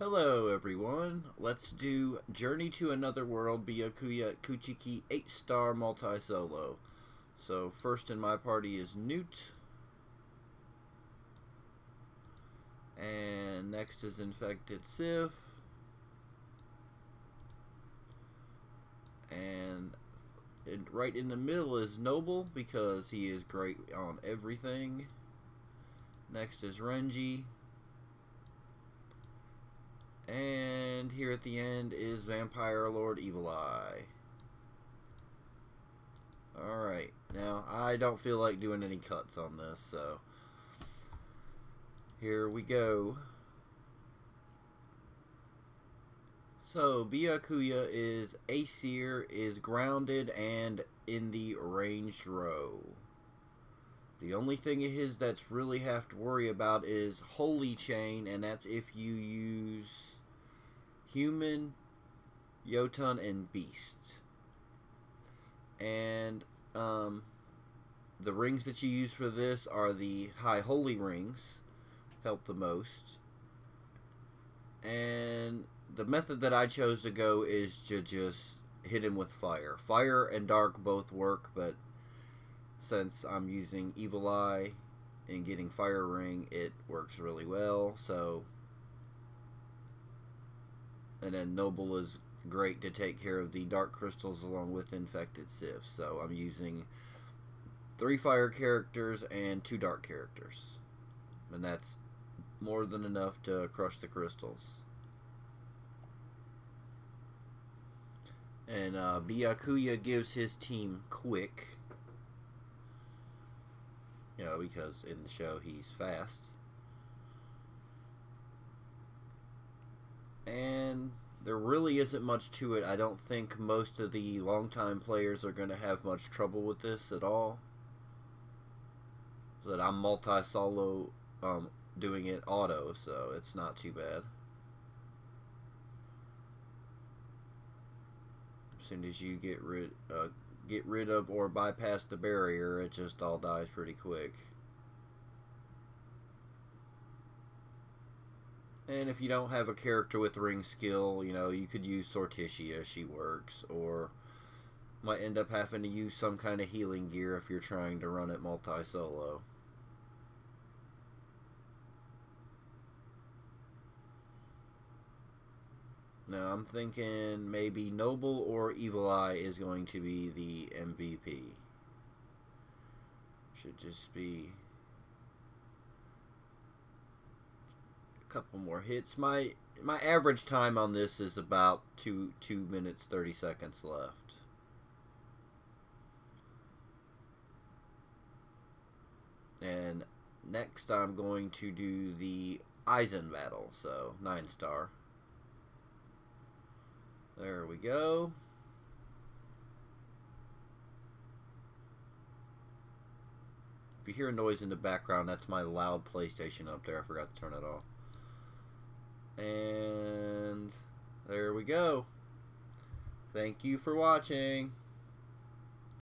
Hello everyone, let's do Journey to Another World Byakuya Kuchiki 8 star multi-solo. So first in my party is Newt. And next is Infected Sif. And right in the middle is Noble because he is great on everything. Next is Renji. And here at the end is Vampire Lord Evil Eye. Alright, now I don't feel like doing any cuts on this, so here we go. So, Byakuya is Aesir, is grounded and in the ranged row. The only thing of his that's really have to worry about is Holy Chain, and that's if you use human, Jotun, and beast. And um, the rings that you use for this are the High Holy rings, help the most. And the method that I chose to go is to just hit him with fire. Fire and dark both work, but since I'm using Evil Eye and getting Fire Ring, it works really well. So and then Noble is great to take care of the Dark Crystals along with Infected Sif. So I'm using three Fire characters and two Dark characters. And that's more than enough to crush the crystals. And uh, Byakuya gives his team quick. You know, because in the show he's fast. And there really isn't much to it. I don't think most of the longtime players are going to have much trouble with this at all. So that I'm multi-solo um, doing it auto, so it's not too bad. As soon as you get rid uh, get rid of or bypass the barrier, it just all dies pretty quick. And if you don't have a character with ring skill, you know, you could use Sorticia, she works, or might end up having to use some kind of healing gear if you're trying to run it multi-solo. Now I'm thinking maybe Noble or Evil Eye is going to be the MVP. Should just be couple more hits. My my average time on this is about two two minutes thirty seconds left. And next I'm going to do the Aizen battle, so nine star. There we go. If you hear a noise in the background, that's my loud PlayStation up there. I forgot to turn it off. And there we go. Thank you for watching.